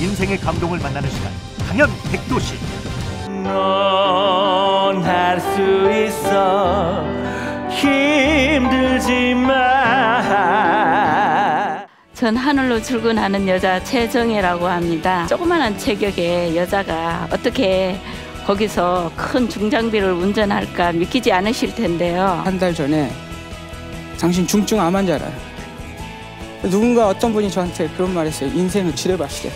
인생의 감동을 만나는 시간 강연 백도시 넌할수 있어 힘들지만 전 하늘로 출근하는 여자 최정혜라고 합니다. 조그마한 체격의 여자가 어떻게 거기서 큰 중장비를 운전할까 믿기지 않으실 텐데요. 한 달 전에 당신 중증 암 환자라요. 누군가 어떤 분이 저한테 그런 말 했어요. 인생을 지뢰밭이래.